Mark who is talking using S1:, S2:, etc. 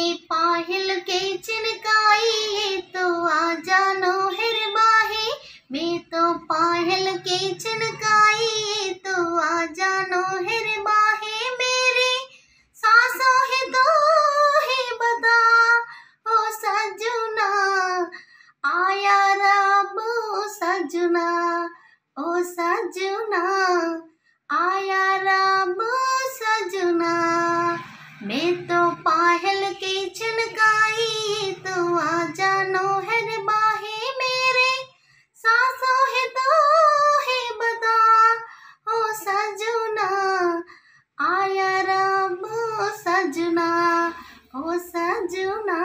S1: में पाहिल के चिनकाई तो आ जानो हर बाहे। में तो पाहिल के चिनकाई है तो आ जानो हर बाहे। मेरे सासों है दो है बदा। ओ सजुना, आया रब, ओ सजुना ओ सजुना, आया रब सजुना। मैं तो ओ सजना